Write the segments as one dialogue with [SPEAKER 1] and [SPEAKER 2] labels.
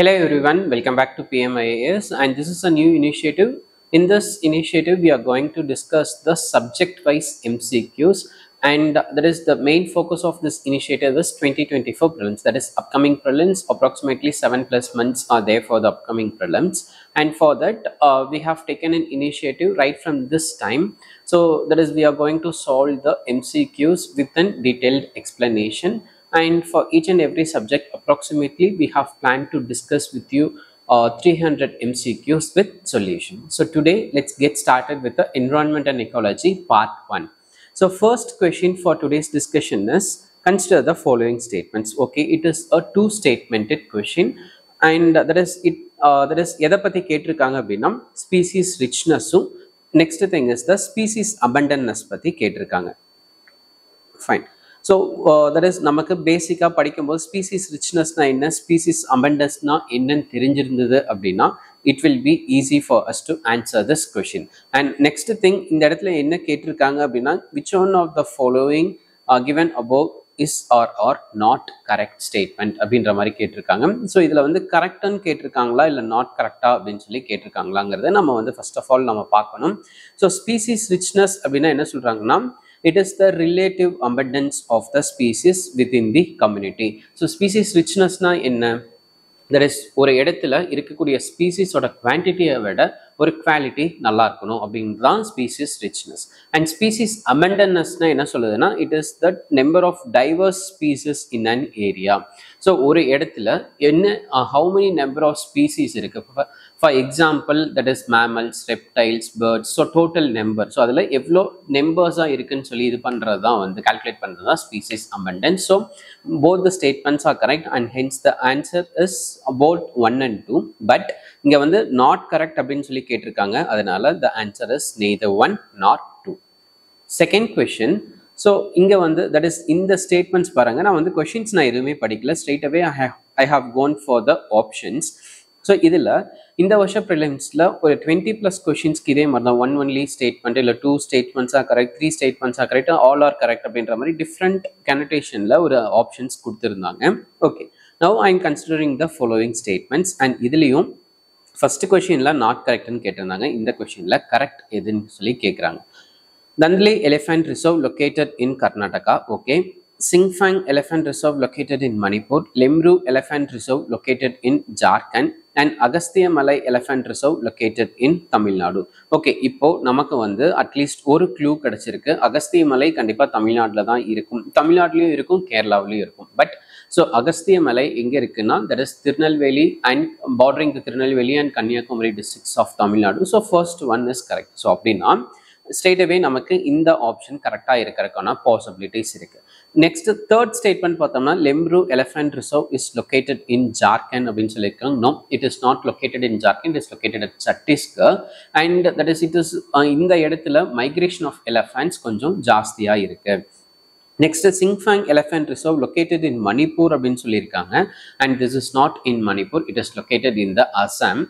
[SPEAKER 1] Hello everyone, welcome back to PMIAS and this is a new initiative. In this initiative, we are going to discuss the subject-wise MCQs and that is the main focus of this initiative is 2024 prelims. That is upcoming prelims approximately 7 plus months are there for the upcoming prelims. And for that uh, we have taken an initiative right from this time. So that is we are going to solve the MCQs with a detailed explanation and for each and every subject approximately we have planned to discuss with you uh, 300 MCQs with solution. So today let's get started with the environment and ecology part 1. So first question for today's discussion is consider the following statements. Okay, it is a two statemented question and that is it uh, that is எதை பற்றி கேட்டிருக்காங்க அப்படின்னா species ரிச்னஸும் next thing is the species abundance பற்றி கேட்டிருக்காங்க fine so that is நமக்கு பேசிக்காக படிக்கும்போது species ரிச்னஸ்னா என்ன? ஸ்பீசிஸ் அபண்டஸ்னா என்னன்னு தெரிஞ்சிருந்தது அப்படின்னா it will be easy for us to answer this question and next thing இந்த இடத்துல என்ன கேட்டிருக்காங்க அப்படின்னா which one of the following given above is are are not correct statement அப்படின்ற மாதிரி கேட்டிருக்காங்க. ஸோ இதில் வந்து கரெக்டான்னு கேட்டிருக்காங்களா இல்லை நாட் கரெக்டா அப்படின்னு சொல்லி கேட்டிருக்காங்களாங்கிறத நம்ம வந்து ஃபர்ஸ்ட் ஆஃப் ஆல் நம்ம பார்க்கணும். ஸோ ஸ்பீசிஸ் ரிச்னஸ் அப்படின்னா என்ன சொல்கிறாங்கன்னா it is the relative abundance of the species within the community. So species richness na என்ன? தட் இஸ் ஒரு இடத்துல இருக்கக்கூடிய ஸ்பீசிஸோட குவான்டிட்டியை விட ஒரு குவாலிட்டி நல்லா இருக்கணும் அப்படின்றது தான் ஸ்பீசிஸ் ரிச்னஸ் அண்ட் ஸ்பீசிஸ் அமெண்டனஸ்னால் என்ன சொல்லுதுன்னா it is the number of diverse species in an area so ஒரு இடத்துல என்ன how many number of species இருக்குது for example that is mammals reptiles birds so total number so அதில் எவ்வளோ நம்பர்ஸாக இருக்குன்னு சொல்லி இது பண்ணுறது தான் வந்து கால்குலேட் பண்ணுறது தான் species abundance so both the statements are correct and hence the answer is about one and two but இங்கே வந்து நாட் கரெக்ட் அப்படின்னு சொல்லி கேட்டிருக்காங்க. அதனால the answer is neither one not two second question so இங்கே வந்து தட் இஸ் இந்த statements பாருங்க. நான் வந்து கொஷின்ஸ் நான் எதுவுமே படிக்கல. Straight away I I have gone for the options so இதில் இந்த வருஷம் ப்ரிலிம்ஸில் ஒரு டுவெண்ட்டி ப்ளஸ் கொஷின்ஸ்க்கு இதே மாதிரி தான் ஒன் ஒன்லி ஸ்டேட்மெண்ட் இல்லை டூ ஸ்டேட்மெண்ட்ஸாக கரெக்ட் த்ரீ ஸ்டேட்மெண்ட்ஸாக கரெக்ட் ஆல் ஆர் கரெக்ட் அப்படின்ற மாதிரி டிஃப்ரெண்ட் கனடேஷனில் ஒரு ஆப்ஷன்ஸ் கொடுத்துருந்தாங்க. Okay now I am considering the following statements and இதுலேயும் ஃபர்ஸ்ட் கொஷினில் நாட் கரெக்ட்னு கேட்டிருந்தாங்க. இந்த கொஷினில் கரெக்ட் எதுன்னு சொல்லி கேட்குறாங்க. Dandeli elephant reserve located in Karnataka okay Singphan elephant reserve located in Manipur Lemru elephant reserve located in Jharkhand and Agasthyamalai elephant reserve located in Tamil Nadu okay இப்போ நமக்கு வந்து அட்லீஸ்ட் ஒரு க்ளூ கிடைச்சிருக்கு. அகஸ்தியமலை கண்டிப்பாக தமிழ்நாட்டில் தான் இருக்கும். தமிழ்நாட்டிலையும் இருக்கும் கேரளாவிலையும் இருக்கும். பட் ஸோ அகஸ்தியமலை எங்கே இருக்குன்னா that is Tirunelveli and bordering Tirunelveli and Kanyakumari districts of Tamil Nadu so first one is correct so அப்படின்னா ஸ்ட்ரெயிட்டவே நமக்கு இந்த ஆப்ஷன் கரெக்டாக இருக்கிறதுக்கான பாசிபிலிட்டிஸ் இருக்குது நெக்ஸ்ட் தேர்ட் ஸ்டேட்மெண்ட் பார்த்தோம்னா Lemru elephant reserve is located in Jharkhand அப்படின்னு சொல்லியிருக்காங்க. No it is not located in Jharkhand is located at Chhattisgarh and that is it is இந்த இடத்துல மைக்ரேஷன் ஆஃப் எலிஃபென்ட்ஸ் கொஞ்சம் ஜாஸ்தியாக இருக்குது next Singphan elephant reserve located in Manipur அப்படின்னு சொல்லியிருக்காங்க. And this is not in Manipur it is located in the Assam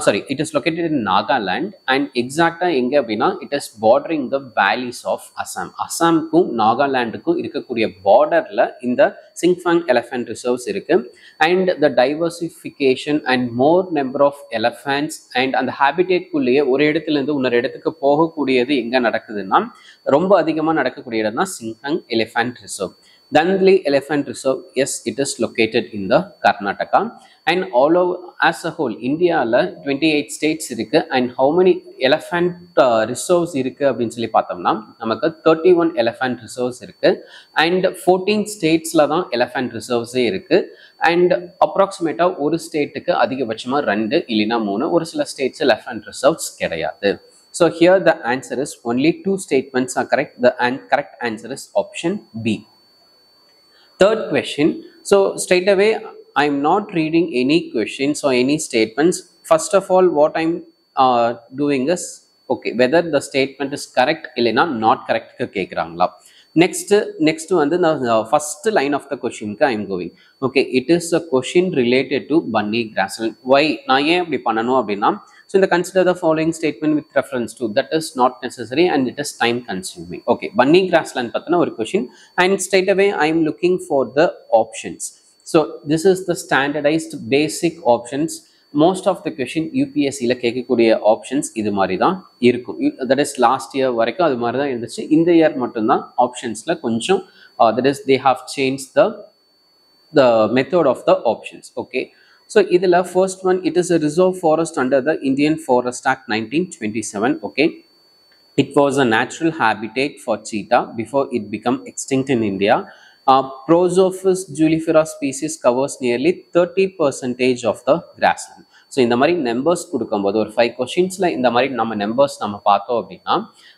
[SPEAKER 1] sorry it is located in Nagaland and எக்ஸாக்டாக எங்கே அப்படின்னா it is bordering the valleys of Assam அசாம்க்கும் நாகாலாண்டுக்கும் இருக்கக்கூடிய பார்டரில் இந்த Singphan elephant reserves இருக்குது and the diversification and more number of elephants and அந்த ஹேபிடேட்குள்ளேயே ஒரு இடத்துலேருந்து இன்னொரு இடத்துக்கு போகக்கூடியது எங்கே நடக்குதுன்னா ரொம்ப அதிகமாக நடக்கக்கூடிய இடம் தான் Singhbhum elephant reserve Dandeli elephant reserve as it is located in the Karnataka and all over as a whole இந்தியாவில் டுவெண்ட்டி எயிட் ஸ்டேட்ஸ் இருக்குது and how many elephant reserves இருக்குது அப்படின்னு சொல்லி பார்த்தோம்னா நமக்கு தேர்ட்டி ஒன் எலஃபண்ட் ரிசர்வ்ஸ் இருக்குது and fourteen ஸ்டேட்ஸில் தான் எலஃபண்ட் ரிசர்வ்ஸே இருக்குது அண்ட் அப்ராக்சிமேட்டாக ஒரு ஸ்டேட்டுக்கு அதிகபட்சமாக ரெண்டு இல்லைன்னா மூணு. ஒரு சில ஸ்டேட்ஸ் எலஃபண்ட் ரிசர்வ்ஸ் கிடையாது. So here the answer is only two statements are correct. The an correct answer is option B. Third question. So straight away, I'm not reading any questions or any statements. First of all, what I'm uh, doing is, okay, whether the statement is correct இல்லைனா not correct கேட்குறாங்களா next next வந்து நான் first line of the கொஷினுக்கு I'm going okay it is a question related to Banni grassland why நான் ஏன் அப்படி பண்ணணும் அப்படின்னா So in the consider the following statement with reference to that is not necessary and it is time consuming. Okay, bunny grassland pathana ஒரு question and straight away I am looking for the options. So this is the standardised basic options most of the question யூபிஎஸ்சியில் கேட்கக்கூடிய options இது மாதிரி தான் இருக்கும் that is last year வரைக்கும் அது மாதிரி தான் இருந்துச்சு இந்த இயர் மட்டும்தான் ஆப்ஷன்ஸில் கொஞ்சம் that is they have change the the method of the options okay so இதில் first one it is a reserve forest under the Indian forest act nineteen twenty seven okay It was a natural habitat for cheetah before it became extinct in India. Uh, Prosophis julifera species covers nearly 30 percentage of the grassland. So இந்த மாதிரி numbers கொடுக்கும்போது ஒரு five கொஷின்ஸில் இந்த மாதிரி நம்ம numbers நம்ம பார்த்தோம் அப்படின்னா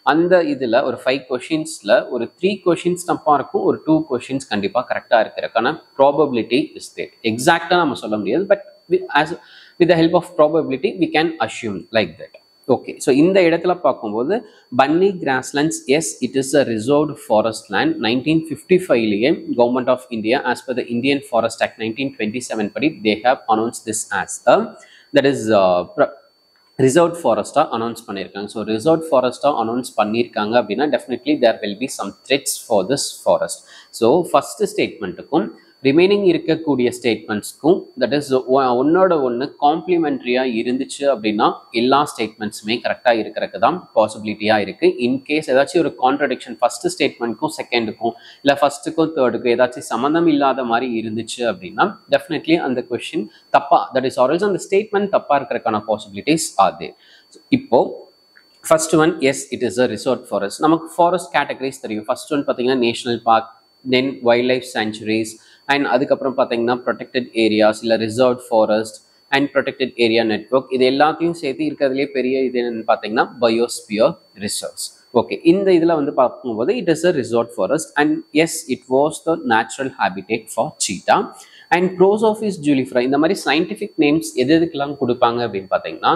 [SPEAKER 1] அந்த இதில் ஒரு ஃபைவ் கொஷின்ஸில் ஒரு த்ரீ கொஷின்ஸ் தப்பாக இருக்கும் ஒரு டூ கொஷின்ஸ் கண்டிப்பாக கரெக்டாக இருக்கிறக்கான ப்ராபபிலிட்டி இஸ் தேர் எக்ஸாக்டாக நம்ம சொல்ல முடியாது but as with the help of probability we can assume like that okay so இந்த இடத்துல பார்க்கும்போது Banni grasslands yes it is a reserved forest land nineteen fifty ஃபைவ்லேயே government of India as per the Indian forest act nineteen twenty seven படி they have announce this as a that is reserve ஃபாரஸ்ட்டாக announce பண்ணியிருக்காங்க. So reserve ஃபாரஸ்ட்டாக announce பண்ணியிருக்காங்க அப்படின்னா definitely there will be some threats for this forest so first ஸ்டேட்மெண்ட்டுக்கும் remaining இருக்கக்கூடிய ஸ்டேட்மெண்ட்ஸ்க்கும் that is ஒன்னோட ஒன்று காம்ப்ளிமெண்ட்ரியாக இருந்துச்சு அப்படின்னா எல்லா ஸ்டேட்மெண்ட்ஸுமே கரெக்டாக இருக்கிறதுக்கு தான் பாசிபிலிட்டியாக இருக்குது இன்கேஸ் ஏதாச்சும் ஒரு கான்ட்ரடிக்ஷன் ஃபஸ்ட்டு ஸ்டேட்மெண்ட்க்கும் செகண்டுக்கும் இல்லை ஃபஸ்ட்டுக்கும் தேர்டுக்கும் ஏதாச்சும் சம்மந்தம் இல்லாத மாதிரி இருந்துச்சு அப்படின்னா டெஃபினெட்லி அந்த கொஷின் தப்பாக தட் இஸ் ஆல்சோ அந்த ஸ்டேட்மெண்ட் தப்பாக இருக்கிறதுக்கான பாசிபிலிட்டிஸ் அது இப்போது first one yes it is a reserved forest நமக்கு ஃபாரஸ்ட் கேட்டகரிஸ் தெரியும். ஃபர்ஸ்ட் ஒன் பார்த்தீங்கன்னா national park then wildlife sanctuaries and அதுக்கப்புறம் பார்த்தீங்கன்னா ப்ரொடெக்டட் ஏரியாஸ் இல்லை reserve forest and protected area network இது எல்லாத்தையும் சேர்த்து இருக்கிறதுலே பெரிய இது என்னன்னு பார்த்தீங்கன்னா பயோஸ்பியர் ரிசர்வ்ஸ் ஓகே இந்த இதில் வந்து பார்க்கும்போது it is a reserved forest and yes it was the natural habitat for cheetah and prosopis juliflora இந்த மாதிரி சயின்டிஃபிக் நேம்ஸ் எது எதுக்கெல்லாம் கொடுப்பாங்க அப்படின்னு பார்த்தீங்கன்னா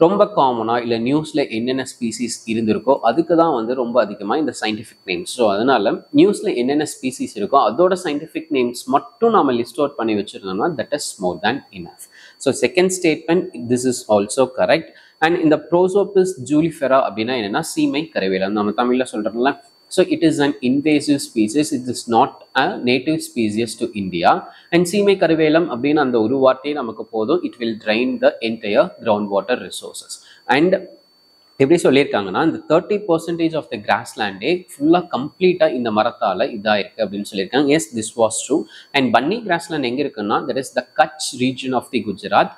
[SPEAKER 1] ரொம்ப காமனாக இல்லை நியூஸில் என்னென்ன ஸ்பீசிஸ் இருந்திருக்கோ அதுக்கு தான் வந்து ரொம்ப அதிகமாக இந்த சயின்டிஃபிக் நேம்ஸ் ஸோ அதனால் நியூஸில் என்னென்ன ஸ்பீசிஸ் இருக்கோ அதோட சயின்டிஃபிக் நேம்ஸ் மட்டும் நம்ம லிஸ்ட் அவுட் பண்ணி வச்சுருந்தோம்னா that is more than enough so second statement this is also correct and இந்த ப்ரோசோபிஸ் ஜூலிஃபெரா அப்படின்னா என்னென்னா சீமை கரைவேலம் நம்ம தமிழில் சொல்கிறோம்ல So it is an invasive species. It is not a native species to India and சீமை கருவேலம் அப்படின்னு அந்த ஒரு வார்த்தையே நமக்கு போதும் it will drain the entire ground water resources and எப்படி சொல்லியிருக்காங்கன்னா இந்த தேர்ட்டி பர்சன்டேஜ் ஆஃப் த கிராஸ்லேண்டே ஃபுல்லாக கம்ப்ளீட்டாக இந்த மரத்தால் இதாக இருக்குது அப்படின்னு சொல்லியிருக்காங்க. Yes this was true and Banni grassland எங்கே இருக்குன்னா that is the Kutch region of the Gujarat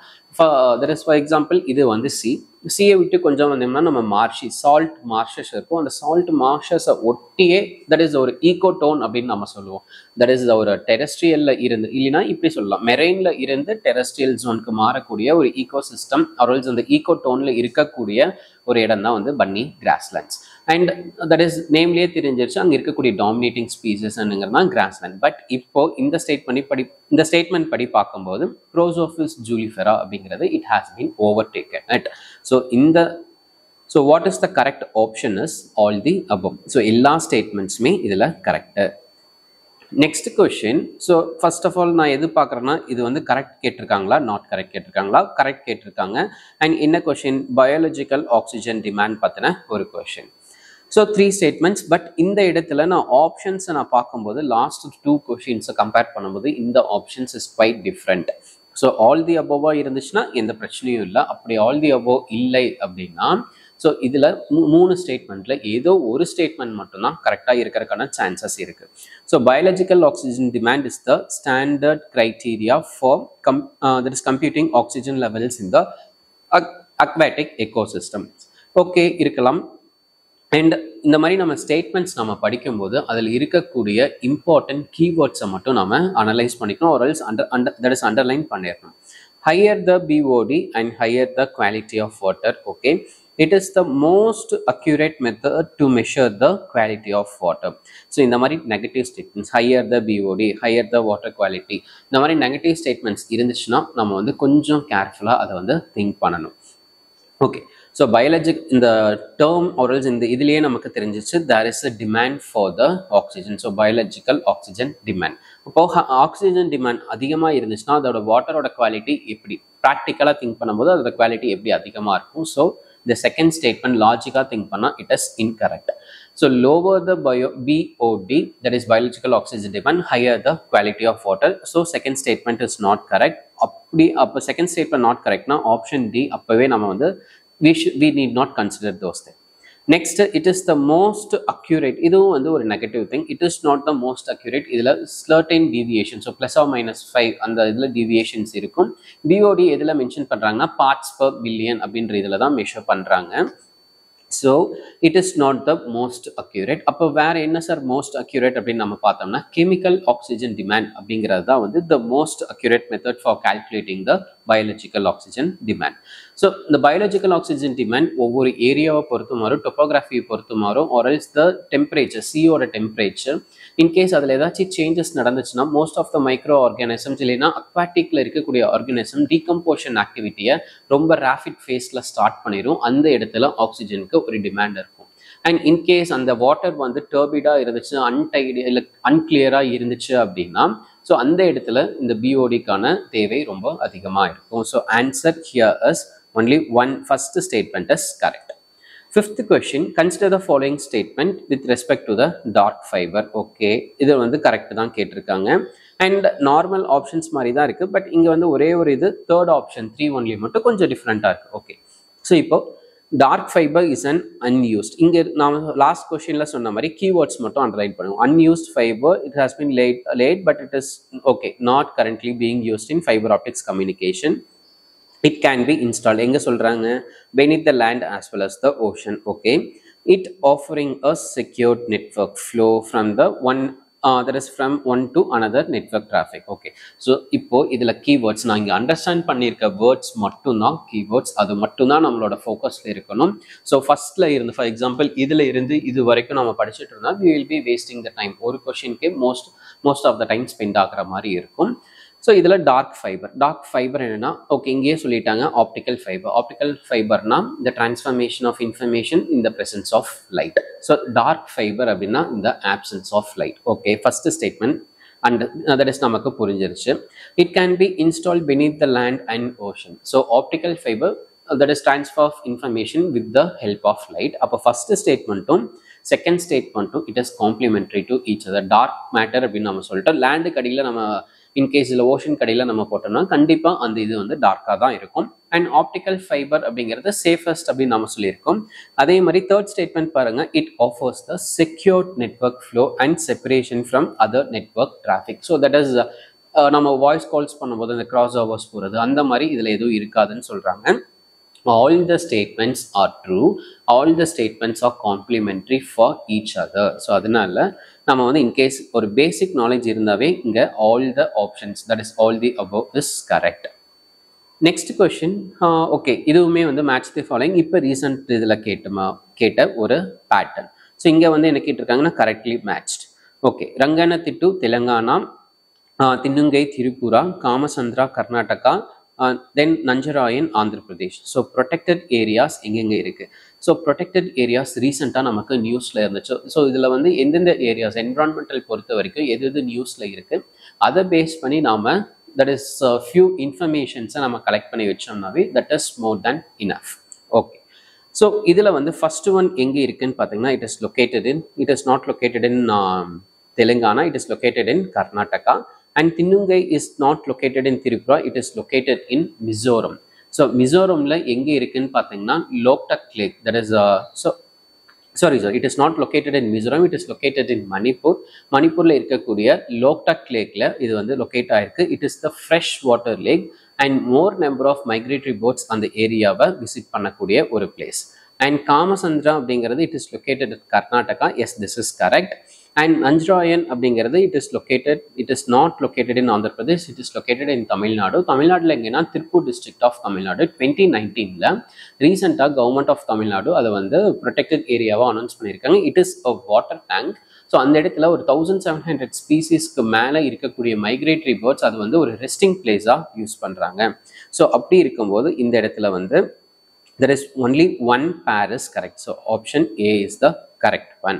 [SPEAKER 1] that is for example இது வந்து சி சீயை விட்டு கொஞ்சம் வந்தோம்னா நம்ம மார்ஷி சால்ட் மார்ஷஸ் இருக்கும். அந்த சால்ட் மார்ஷஸை ஒட்டியே தட் இஸ் ஒரு ஈகோ டோன் அப்படின்னு நம்ம சொல்லுவோம். தட் இஸ் ஒரு டெரஸ்ட்ரியலில் இருந்து இல்லைன்னா இப்படி சொல்லலாம். மெரெயினில் இருந்து டெரஸ்ட்ரியல் ஜோனுக்கு மாறக்கூடிய ஒரு ஈகோ சிஸ்டம் அரல்ஸ் அந்த ஈகோ டோனில் இருக்கக்கூடிய ஒரு இடம் தான் வந்து Banni grasslands and that is நேம்லேயே தெரிஞ்சிருச்சு. அங்கே இருக்கக்கூடிய டாமினேட்டிங் ஸ்பீசஸ்ங்கிறது தான் கிராஸ்லேண்ட் பட் இப்போ இந்த ஸ்டேட்மெண்ட் படி இந்த ஸ்டேட்மெண்ட் படி பார்க்கும்போது ப்ரோசோஃபிஸ் ஜூலிஃபெரா அப்படிங்கிறது it has been overtaken at so இந்த so what is the correct option is all the above so எல்லா ஸ்டேட்மெண்ட்ஸுமே இதில் correct next question so first of all நான் எது பார்க்குறேன்னா இது வந்து கரெக்ட் கேட்டிருக்காங்களா? நாட் கரெக்ட் கேட்டிருக்காங்களா? கரெக்ட் கேட்டிருக்காங்க. அண்ட் என்ன கொஷின் பயாலஜிக்கல் ஆக்சிஜன் டிமாண்ட் பற்றின ஒரு question so three statements but இந்த இடத்துல நான் ஆப்ஷன்ஸை நான் பார்க்கும்போது லாஸ்ட் டூ கொஷின்ஸை கம்பேர் பண்ணும்போது இந்த options is quite different so all the அபோவாக இருந்துச்சுன்னா எந்த பிரச்சனையும் இல்லை. அப்படி ஆல் தி அபோவ் இல்லை அப்படின்னா ஸோ இதில் மூணு ஸ்டேட்மெண்ட்டில் ஏதோ ஒரு ஸ்டேட்மெண்ட் மட்டும்தான் கரெக்டாக இருக்கிறதுக்கான சான்சஸ் இருக்குது so biological oxygen demand is the standard criteria for come that is computing oxygen levels in the aquatic ecosystem okay இருக்கலாம். அண்ட் இந்த மாதிரி நம்ம ஸ்டேட்மெண்ட்ஸ் நம்ம படிக்கும்போது அதில் இருக்கக்கூடிய இம்பார்ட்டன்ட் கீவேர்ட்ஸை மட்டும் நம்ம அனலைஸ் பண்ணிக்கணும். ஒரு under under that is underline பண்ணிடணும். Higher the BOD and higher the quality of water okay it is the most accurate method to measure the quality of water so இந்த மாதிரி negative statements higher the BOD higher the water quality இந்த மாதிரி negative statements இருந்துச்சுன்னா நம்ம வந்து கொஞ்சம் கேர்ஃபுல்லாக அதை வந்து திங்க் பண்ணணும். ஓகே ஸோ பயாலஜிக் இந்த டேர்ம் ஆரல்ஸ் இந்த இதுலேயே நமக்கு தெரிஞ்சிச்சு there is a demand for the oxygen so biological oxygen demand அப்போ ஆக்சிஜன் டிமாண்ட் அதிகமாக இருந்துச்சுன்னா அதோட வாட்டரோட குவாலிட்டி எப்படி? ப்ராக்டிக்கலாக திங்க் பண்ணும்போது அதோட குவாலிட்டி எப்படி அதிகமாக இருக்கும்? ஸோ இந்த செகண்ட் ஸ்டேட்மெண்ட் லாஜிக்காக திங்க் பண்ணால் it is incorrect so lower the bio BOD that is biological oxygen demand higher the quality of water so second statement is not correct அப்படி அப்போ செகண்ட் ஸ்டேட்மெண்ட் நாட் கரெக்ட்னா option D அப்போவே நம்ம வந்து we should we need not consider those thing next it is the most accurate இதுவும் வந்து ஒரு negative thing it is not the most accurate இதில் ஸ்லர்டைன் deviation so plus or minus five அந்த இதில் டீவியேஷன்ஸ் இருக்கும். பிஓடி எதில் மென்ஷன் பண்ணுறாங்கன்னா parts per billion அப்படின்ற இதில் தான் மெஷர் பண்ணுறாங்க so it is not the most accurate அப்போ வேற என்ன சார் மோஸ்ட் அக்யூரேட் அப்படின்னு நம்ம பார்த்தோம்னா கெமிக்கல் ஆக்சிஜன் டிமாண்ட் அப்படிங்கிறது தான் வந்து the most accurate method for calculating the biological oxygen demand so இந்த பயாலஜிக்கல் ஆக்சிஜன் டிமாண்ட் ஒவ்வொரு ஏரியாவை பொறுத்து மாறும் டொப்போகிராஃபியை பொறுத்து மாறும் ஆர்எல்ஸ் த டெம்பரேச்சர் சியோட டெம்பரேச்சர் இன்கேஸ் அதில் ஏதாச்சும் சேஞ்சஸ் நடந்துச்சுன்னா most of the micro organisms இல்லைன்னா அக்வாட்டிக்கில் இருக்கக்கூடிய ஆர்கானிசம் டீகம்போஷன் ஆக்டிவிட்டியை ரொம்ப ரேபிட் ஃபேஸில் ஸ்டார்ட் பண்ணிடும் அந்த இடத்துல ஆக்சிஜனுக்கு ஒரு டிமாண்ட் இருக்கும். அண்ட் இன்கேஸ் அந்த வாட்டர் வந்து டர்பிடாக இருந்துச்சு அன்டைடு இல்லை அன்கிளியராக இருந்துச்சு அப்படின்னா ஸோ அந்த இடத்துல இந்த பிஓடிக்கான தேவை ரொம்ப அதிகமாக இருக்கும். So answer here as only one first statement is correct fifth question consider the following statement with respect to the dark fibre okay இது வந்து கரெக்ட் தான் கேட்டிருக்காங்க. அண்ட் நார்மல் ஆப்ஷன்ஸ் மாதிரி தான் இருக்குது பட் இங்கே வந்து ஒரே ஒரு இது தேர்ட் ஆப்ஷன் த்ரீ ஒன்லி மட்டும் கொஞ்சம் டிஃப்ரெண்ட்டாக இருக்குது ஓகே ஸோ இப்போ dark fibre is an unused இங்கே நான் லாஸ்ட் கொஷினில் சொன்ன மாதிரி கீவேர்ட்ஸ் மட்டும் அண்டர்லைன் பண்ணுவோம். Unused fibre it has been laid laid but it is okay not currently being used in fibre optics communication it can be install எங்கே சொல்கிறாங்க beneath the land as well as the ocean okay it offering a secured network flow from the one other is from one to another network traffic okay so இப்போ இதில் keywords நான் இங்கே understand பண்ணியிருக்க words மட்டும்தான் keywords அது மட்டும்தான் நம்மளோட ஃபோக்கஸில் இருக்கணும். ஸோ ஃபஸ்ட்டில் இருந்து ஃபார் எக்ஸாம்பிள் இதில் இருந்து இது வரைக்கும் நம்ம படிச்சுட்டு இருந்தால் we will be wasting the time ஒரு கொஷினுக்கே most most of the time spend ஆகிற மாதிரி இருக்கும். ஸோ இதில் டார்க் ஃபைபர் டார்க் ஃபைபர் என்னன்னா ஓகே இங்கேயே சொல்லிட்டாங்க ஆப்டிக்கல் ஃபைபர் ஆப்டிக்கல் ஃபைபர்னா இந்த transformation of information in the presence of light so dark fibre அப்படின்னா இந்த absence of light okay first statement and that is நமக்கு புரிஞ்சிருச்சு. It can be install beneath the land and ocean so optical fibre that is transfer of information with the help of light அப்போ first ஸ்டேட்மெண்ட்டும் second ஸ்டேட்மெண்ட்டும் it is complementary to each other dark matter அப்படின்னு நம்ம சொல்லிட்டோம். லேண்டுக்கு அடியில் நம்ம in case இதில் ocean கடையில் நம்ம போட்டோம்னா கண்டிப்பாக அந்த இது வந்து டார்க்காக தான் இருக்கும். அண்ட் ஆப்டிக்கல் ஃபைபர் அப்படிங்கிறது சேஃபஸ்ட் அப்படின்னு நம்ம சொல்லியிருக்கோம். அதே மாதிரி தேர்ட் ஸ்டேட்மெண்ட் பாருங்க. It offers the secured network flow and separation from other network traffic so that is நம்ம வாய்ஸ் கால்ஸ் பண்ணும்போது அந்த கிராஸ் ஓவர்ஸ் போகிறது அந்த மாதிரி இதில் எதுவும் இருக்காதுன்னு சொல்கிறாங்க all the statements are true. All the statements are complementary for each other. So அதனால நம்ம வந்து இன்கேஸ் ஒரு பேசிக் நாலேஜ் இருந்தாவே இங்கே all the options that is all the above is correct next question okay இதுவுமே வந்து மேட்ச் தி ஃபாலோயிங் இப்போ recent இதில் கேட்டுமா கேட்ட ஒரு பேட்டர்ன் ஸோ இங்கே வந்து என்ன கேட்டிருக்காங்கன்னா correctly matched okay Ranganathittu Telangana Thinungei Tripura Kamasandra Karnataka then Nanjarayan Andhra Pradesh so protected areas எங்கெங்கே இருக்குது ஸோ ப்ரொடெக்டட் ஏரியாஸ் ரீசெண்டாக நமக்கு நியூஸில் இருந்துச்சு. ஸோ இதில் வந்து எந்தெந்த ஏரியாஸ் என்விரான்மெண்டல் பொறுத்த வரைக்கும் எது எது நியூஸில் இருக்குது அதை பேஸ் பண்ணி நாம் தட் இஸ் ஃபியூ இன்ஃபர்மேஷன்ஸை நம்ம கலெக்ட் பண்ணி வச்சோம்னாவே that is more than enough okay so இதில் வந்து ஃபஸ்ட்டு ஒன் எங்கே இருக்குதுன்னு பார்த்தீங்கன்னா it is located in it is not located in um, Telangana it is located in Karnataka and Thinungei is not located in Tripura it is located in Mizoram so மிசோரமில் எங்கே இருக்குன்னு பார்த்தீங்கன்னா Loktak lake that is so sorry sir it is not located in Mizoram it is located in Manipur மணிப்பூரில் இருக்கக்கூடிய லோக்டக் லேக்கில் இது வந்து locate ஆயிருக்கு. It is the fresh water lake and more number of migratory birds அந்த ஏரியாவை visit பண்ணக்கூடிய ஒரு பிளேஸ் அண்ட் காமசந்திரா அப்படிங்கிறது it is located Karnataka yes this is correct and Nanjarayan அப்படிங்கிறது it is located it is not located in Andhra Pradesh it is located in Tamil Nadu தமிழ்நாட்டில் எங்கன்னா Tiruppur district of Tamil Nadu twenty நைன்டீனில் ரீசெண்டாக government of Tamil Nadu அதை வந்து protected ஏரியாவாக announce பண்ணியிருக்காங்க it is a water tank so அந்த இடத்துல ஒரு தௌசண்ட் செவன் ஹண்ட்ரட் ஸ்பீசிஸ்க்கு மேலே இருக்கக்கூடிய மைக்ரேட்டரி பேர்ட்ஸ் அது வந்து ஒரு ரெஸ்டிங் பிளேஸாக யூஸ் பண்ணுறாங்க ஸோ அப்படி இருக்கும்போது இந்த இடத்துல வந்து there is only one pair is correct so option A is the correct one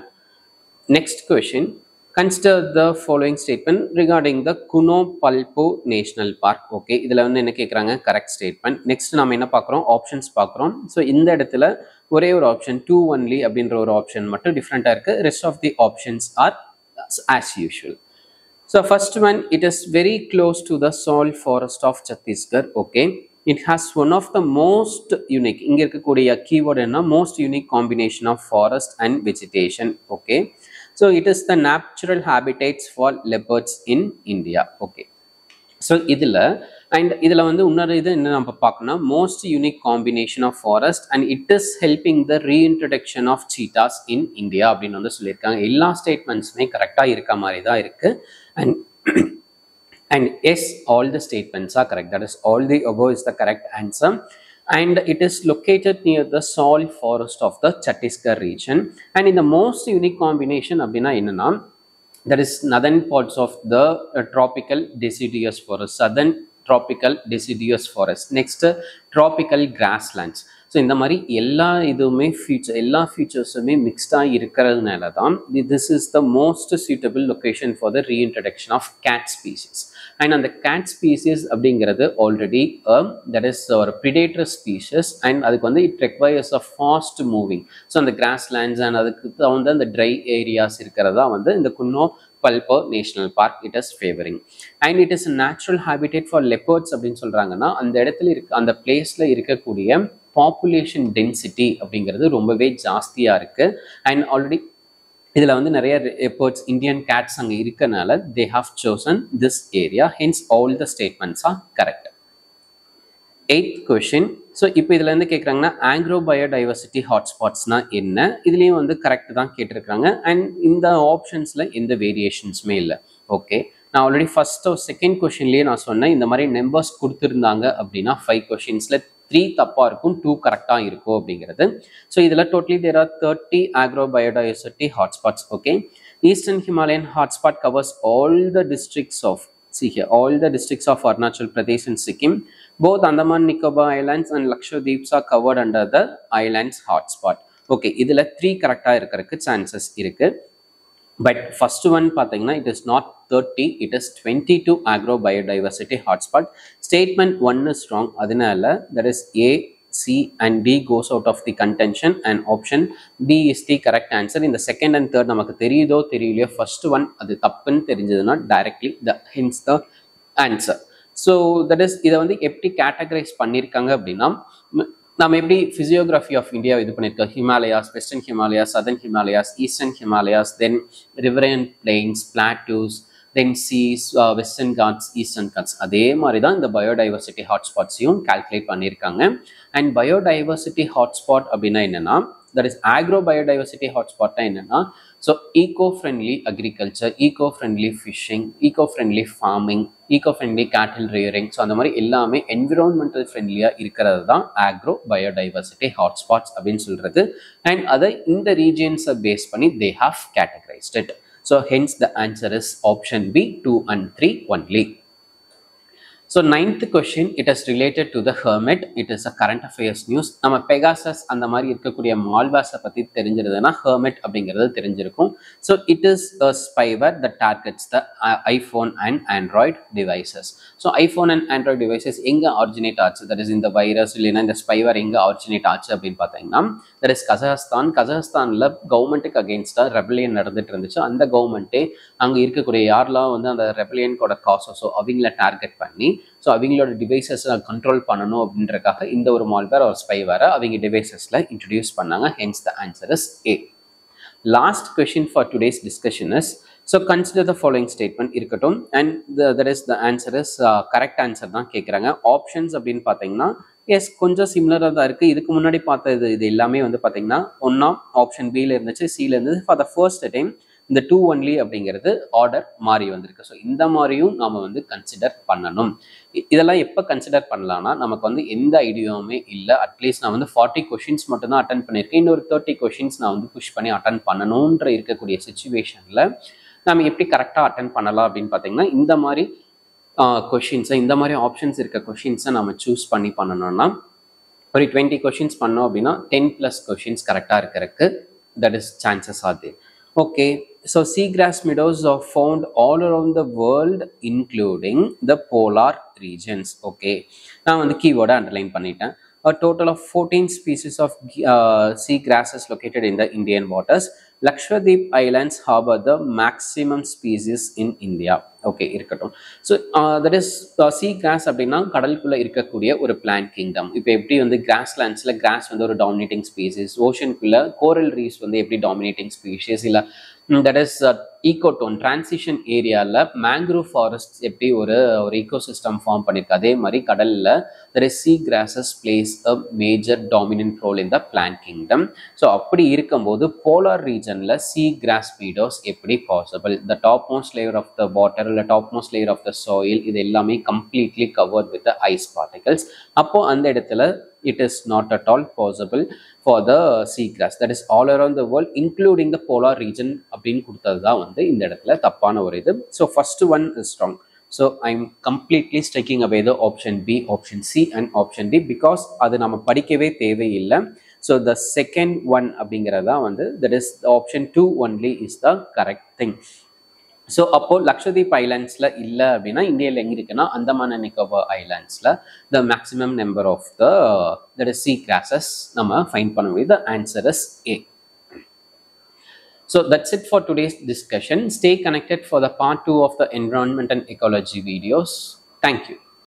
[SPEAKER 1] next question Consider the following statement regarding the Kuno Palpo National Park. Okay இதில் வந்து என்ன கேட்குறாங்க கரெக்ட் ஸ்டேட்மெண்ட் நெக்ஸ்ட் நம்ம என்ன பார்க்குறோம் ஆப்ஷன்ஸ் பார்க்குறோம் so இந்த இடத்துல ஒரே ஒரு ஆப்ஷன் டூ ஒன்லி அப்படின்ற ஒரு ஆப்ஷன் மட்டும் டிஃப்ரெண்ட்டாக இருக்குது rest of the options are as usual so first one it is very close to the sal forest of Chhattisgarh okay it has one of the most unique இங்கே இருக்கக்கூடிய keyword என்ன most unique combination of forest and vegetation okay so it is the natural habitats for leopards in India okay so இதில் and இதில் வந்து இன்னொரு இது என்ன நம்ம பார்க்கணும் most unique combination of forest and it is helping the reintroduction of cheetahs in India அப்படின்னு வந்து சொல்லியிருக்காங்க. எல்லா ஸ்டேட்மெண்ட்ஸுமே கரெக்டாக இருக்க மாதிரி தான் இருக்குது and and yes all the statements are correct that is all the above is the correct answer and it is located near the salt forest of the Chhattisgarh region and in the most unique combination அப்படின்னா என்னன்னா that is northern parts of the uh, tropical deciduous forest southern tropical deciduous forest next uh, tropical grasslands so இந்த மாதிரி எல்லா இதுவுமே feature எல்லா ஃபீச்சர்ஸுமே மிக்ஸ்டாக இருக்கிறதுனால தான் this is the most suitable location for the reintroduction of cat species and அந்த cat species அப்படிங்கிறது ஆல்ரெடி தட் இஸ் ஒரு ப்ரிடேட்டர் ஸ்பீஷஸ் அண்ட் அதுக்கு வந்து it requires a fast moving so அந்த கிராஸ் லேண்ட்ஸ் அண்ட் அதுக்கு தகுந்த அந்த ட்ரை ஏரியாஸ் இருக்கிறதா வந்து இந்த Kuno Palpur national park it is favouring and it is natural habitat for leopards அப்படின்னு சொல்கிறாங்கன்னா அந்த இடத்துல இருக்க அந்த பிளேஸில் இருக்கக்கூடிய பாப்புலேஷன் டென்சிட்டி அப்படிங்கிறது ரொம்பவே ஜாஸ்தியாக இருக்குது அண்ட் ஆல்ரெடி இதில் வந்து நிறைய எப்பர்ட்ஸ் இந்தியன் கேட்ஸ் அங்கே இருக்கனால they have chosen this area hence all the statements are correct eighth question so இப்போ இதில் இருந்து கேட்குறாங்கன்னா ஆங்க்ரோ பயோடைவர்சிட்டி ஹாட்ஸ்பாட்ஸ்னா என்ன? இதுலேயும் வந்து கரெக்ட் தான் கேட்டிருக்கிறாங்க. அண்ட் இந்த ஆப்ஷன்ஸில் எந்த வேரியேஷன்ஸுமே இல்லை. ஓகே நான் ஆல்ரெடி ஃபஸ்ட்டோ செகண்ட் கொஷின்லேயே நான் சொன்னேன் இந்த மாதிரி நம்பர்ஸ் கொடுத்துருந்தாங்க அப்படின்னா ஃபைவ் கொஷின்ஸில் த்ரீ தப்பாக இருக்கும் டூ கரெக்டாக இருக்கும் அப்படிங்கிறது ஸோ இதில் totally there are thirty agro biodiversity hotspots okay eastern Himalayan hotspot covers all the districts of see here all the districts of Arunachal Pradesh and Sikkim. Both Andaman Nicobar Islands and Lakshadweeps are covered under the islands hotspot. Okay இதில் three கரெக்டாக இருக்கிறதுக்கு chances இருக்கு but first one பார்த்தீங்கன்னா it is not thirty it is twenty two agro biodiversity hotspot statement one is strong அதனால that is A C and D goes out of the contention and option D is the correct answer. இந்த second and third நமக்கு தெரியுதோ தெரியலையோ first one அது தப்புன்னு தெரிஞ்சதுன்னா directly the hence the answer. So that is இதை வந்து எப்படி கேட்டகரைஸ் பண்ணியிருக்காங்க அப்படின்னா நம்ம எப்படி ஃபிசியோகிராஃபி ஆஃப் இந்தியா இது பண்ணியிருக்கோம்? Himalayas western Himalayas southern Himalayas eastern Himalayas then riverine plains plateaus then seas western Ghats eastern Ghats அதே மாதிரி தான் இந்த பயோடைவர்சிட்டி ஹாட்ஸ்பாட்ஸையும் கால்குலேட் பண்ணியிருக்காங்க. அண்ட் பயோடைவர்சிட்டி ஹாட்ஸ்பாட் அப்படின்னா என்னென்னா தட் இஸ் ஆக்ரோ பயோடைவர்சிட்டி ஹாட்ஸ்பாட்னா என்னென்னா so eco friendly agriculture eco friendly fishing eco friendly farming eco friendly cattle rearing so அந்த மாதிரி எல்லாமே என்விரான்மெண்டல் ஃப்ரெண்ட்லியாக இருக்கிறது தான் ஆக்ரோ பயோடைவர்சிட்டி ஹாட்ஸ்பாட்ஸ் அப்படின்னு சொல்கிறது அண்ட் அதை இந்த ரீஜியன்ஸை பேஸ் பண்ணி they have categorized it so hence the answer is option B two and three only so ninth question it is related to the Hermit it is a current affairs news நம்ம Pegasus அந்த மாதிரி இருக்கக்கூடிய மால்வாஸை பற்றி தெரிஞ்சிருதுன்னா Hermit அப்படிங்கிறது தெரிஞ்சிருக்கும். So it is a spyware the targets the iPhone and Android devices so iPhone and Android devices எங்கே ஆரிஜினேட் ஆச்சு? தட் இஸ் இந்த வைரஸ் இல்லைன்னா இந்த ஸ்பைவர் எங்கே ஆரிஜினேட் ஆச்சு அப்படின்னு பார்த்தீங்கன்னா தட் இஸ் கசகஸ்தான் கசகஸ்தானில் கவர்மெண்ட்டுக்கு அகேன்ஸ்டாக ரெபலியன் நடந்துட்டு இருந்துச்சு. அந்த கவர்மெண்ட்டே அங்கே இருக்கக்கூடிய யாரெல்லாம் வந்து அந்த ரெபலியன்கோட காசஸோ அவங்கள டார்கெட் பண்ணி ஸோ அவங்களோட டிவைசஸை கண்ட்ரோல் பண்ணணும் அப்படின்றக்காக இந்த ஒரு மால்வேர் ஒரு ஸ்பைவேரை அவங்க டிவைசஸில் இன்ட்ரடியூஸ் பண்ணாங்க. Hence the answer is A last question for today's discussion is so consider the following statement இருக்கட்டும். And that is the answer is correct answer தான் கேட்குறாங்க ஆப்ஷன்ஸ் அப்படின்னு பார்த்தீங்கன்னா எஸ் கொஞ்சம் சிம்லராக தான் இருக்குது இதுக்கு முன்னாடி பார்த்த இது இது எல்லாமே வந்து பார்த்தீங்கன்னா ஒன்றா ஆப்ஷன் பியில் இருந்துச்சு. சியில் இருந்துச்சு ஃபார் த ஃபர்ஸ்ட் டைம் இந்த டூ ஒன்லி அப்படிங்கிறது ஆர்டர் மாறி வந்திருக்கு. ஸோ இந்த மாதிரியும் நாம் வந்து கன்சிடர் பண்ணணும். இதெல்லாம் எப்போ கன்சிடர் பண்ணலாம்னா நமக்கு வந்து எந்த ஐடியாவுமே இல்லை. அட்லீஸ்ட் நான் வந்து ஃபார்ட்டி கொஷின்ஸ் மட்டும்தான் அட்டன் பண்ணியிருக்கேன். இன்னொரு தேர்ட்டி கொஷின்ஸ் நான் வந்து புஷ் பண்ணி அட்டன் பண்ணணுன்ற இருக்கக்கூடிய சுச்சுவேஷனில் நம்ம எப்படி கரெக்டாக அட்டன் பண்ணலாம் அப்படின்னு பார்த்தீங்கன்னா இந்த மாதிரி கொஷின்ஸை இந்த மாதிரி ஆப்ஷன்ஸ் இருக்க கொஷின்ஸை நம்ம சூஸ் பண்ணி பண்ணணும்னா ஒரு டுவெண்ட்டி கொஷின்ஸ் பண்ணோம் அப்படின்னா டென் ப்ளஸ் கொஷின்ஸ் கரெக்டாக இருக்கிறதுக்கு தட் இஸ் சான்சஸ் ஆகுது okay so seagrass meadows are found all around the world including the polar regions okay நான் வந்து கீவேர்டை அண்டர்லைன் பண்ணிட்டேன் a total of 14 species of uh, sea grasses located in the Indian waters. Lakshadweep Islands harbor the maximum species in India. Okay இருக்கட்டும் so that is sea grass அப்படின்னா கடலுக்குள்ளே இருக்கக்கூடிய ஒரு plan kingdom இப்போ எப்படி வந்து கிராஸ் லேண்ட்ஸில் கிராஸ் வந்து ஒரு டாமினேட்டிங் ஸ்பீசிஸ் ஓஷனுக்குள்ளே கோரல் ரீஸ் வந்து எப்படி டாமினேட்டிங் ஸ்பீஷிஸ் இல்லை தட் இஸ் ஈகோட்டோன் டிரான்சிஷன் ஏரியாவில் மேங்க்ரூவ் ஃபாரஸ்ட் எப்படி ஒரு ஒரு ஈகோசிஸ்டம் ஃபார்ம் பண்ணியிருக்கு அதே மாதிரி கடலில் there is sea grasses plays a major dominant role in the plant kingdom so அப்படி இருக்கும்போது போலார் ரீஜனில் சீ கிராஸ் மீடோஸ் எப்படி possible the top most layer of the water இல்லை top most layer of the soil இது எல்லாமே completely covered with ice particles அப்போது அந்த இடத்துல it is not at all possible for the sea grass that is all around the world including the polar region அப்படின்னு கொடுத்தது தான் வந்து இந்த இடத்துல தப்பான ஒரு இது. So first one is strong so I am completely striking away the option B option C and option D because அது நம்ம படிக்கவே தேவையில்லை. ஸோ த செகண்ட் ஒன் அப்படிங்கிறது தான் வந்து that is option two only is the correct thing so அப்போ லக்ஷதீப் ஐலாண்ட்ஸில் இல்லை அப்படின்னா இந்தியாவில் எங்கே இருக்குன்னா Andaman and Nicobar ஐலாண்ட்ஸில் the maximum number of the that is sea grasses நம்ம ஃபைன் பண்ண முடியும் the answer is A So that's it for today's discussion. Stay connected for the part two of the environment and ecology videos. Thank you.